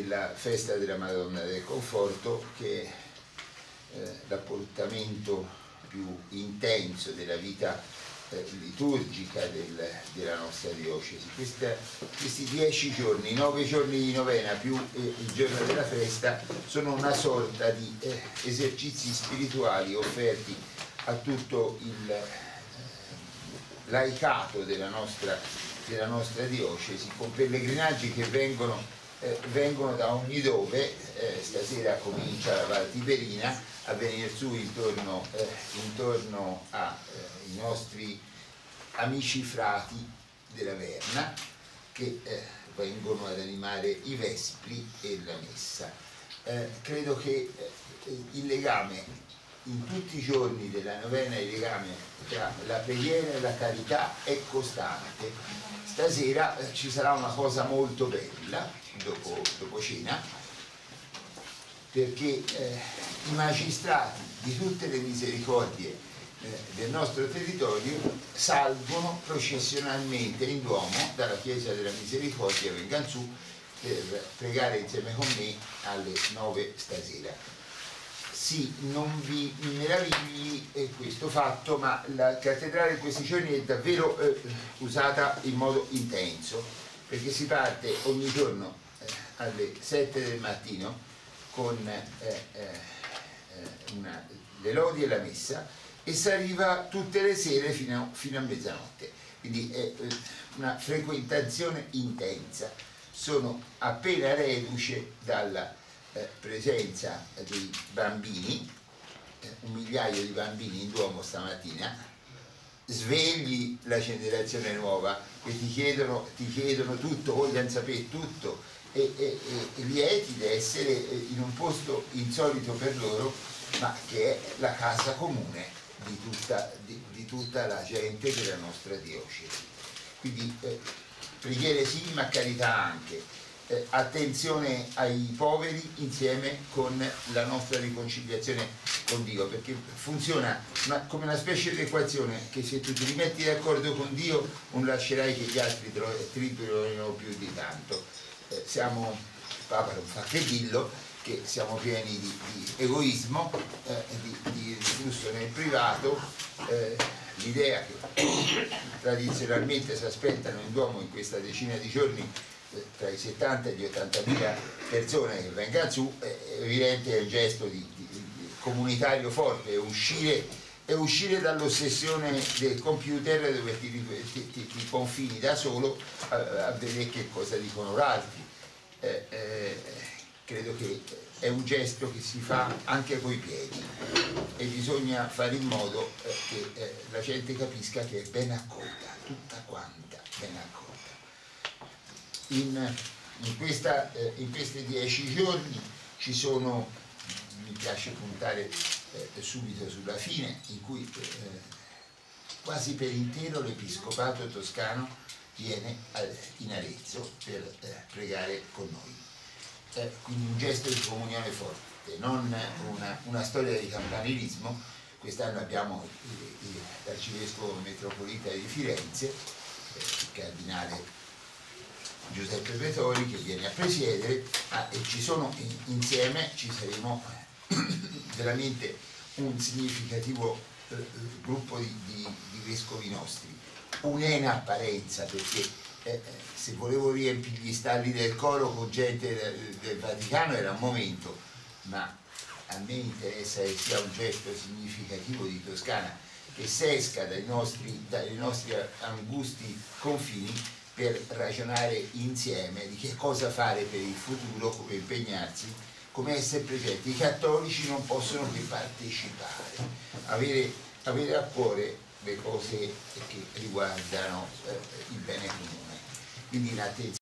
della festa della Madonna del Conforto che è eh, l'appuntamento più intenso della vita eh, liturgica del, della nostra diocesi. Questa, questi dieci giorni, nove giorni di novena più eh, il giorno della festa sono una sorta di eh, esercizi spirituali offerti a tutto il eh, laicato della nostra, della nostra diocesi con pellegrinaggi che vengono, eh, vengono da ogni dove, eh, stasera comincia la Val Tiberina a venire su intorno, eh, intorno ai eh, nostri amici frati della Verna che eh, vengono ad animare i Vespri e la Messa. Eh, credo che il legame in tutti i giorni della novena, il legame tra la preghiera e la carità è costante. Stasera eh, ci sarà una cosa molto bella dopo, dopo cena perché eh, i magistrati di tutte le misericordie eh, del nostro territorio salgono processionalmente in Duomo dalla Chiesa della Misericordia Venganzù per pregare insieme con me alle nove stasera. Sì, non vi meravigli questo fatto, ma la cattedrale in questi giorni è davvero eh, usata in modo intenso, perché si parte ogni giorno eh, alle 7 del mattino con eh, eh, una, le lodi e la messa e si arriva tutte le sere fino, fino a mezzanotte. Quindi è eh, una frequentazione intensa. Sono appena reduce dalla eh, presenza dei bambini, eh, un migliaio di bambini in Duomo stamattina, svegli la generazione nuova che ti chiedono, ti chiedono tutto, vogliono sapere tutto e, e, e lieti di essere eh, in un posto insolito per loro, ma che è la casa comune di tutta, di, di tutta la gente della nostra diocesi. Quindi eh, preghiere sì, ma carità anche. Eh, attenzione ai poveri insieme con la nostra riconciliazione con Dio, perché funziona una, come una specie di equazione che se tu ti rimetti d'accordo con Dio non lascerai che gli altri tribolino più di tanto. Eh, siamo, Papa non fa che dillo, che siamo pieni di, di egoismo, eh, di, di riflusso nel privato, eh, l'idea che tradizionalmente si aspettano in Duomo in questa decina di giorni tra i 70 e gli 80 mila persone che vengano su, è evidente un gesto di, di comunitario forte, uscire è uscire dall'ossessione del computer dove ti, ti, ti, ti confini da solo a, a, vedere che cosa dicono gli altri. Eh, eh, credo che è un gesto che si fa anche coi piedi e bisogna fare in modo eh, che eh, la gente capisca che è ben accolta, tutta quanta ben accolta. In, in, questa, eh, in questi dieci giorni ci sono, mi piace puntare eh, subito sulla fine, in cui eh, quasi per intero l'Episcopato toscano viene in Arezzo per eh, pregare con noi. Eh, quindi un gesto di comunione forte, non una, una storia di campanilismo. Quest'anno abbiamo l'arcivescovo metropolita di Firenze, eh, il cardinale Giuseppe Pretori che viene a presiedere ah, e ci sono insieme, ci saremo veramente un significativo eh, gruppo di, di, di, vescovi nostri, in apparenza perché eh, eh, se volevo riempire gli stalli del coro con gente del, del Vaticano era un momento, ma a me interessa che sia un gesto significativo di Toscana che si esca dai nostri, dai nostri angusti confini per ragionare insieme di che cosa fare per il futuro, come impegnarsi come essere presenti. I cattolici non possono che partecipare, avere, avere a cuore le cose che riguardano eh, il bene comune. Quindi in attenzione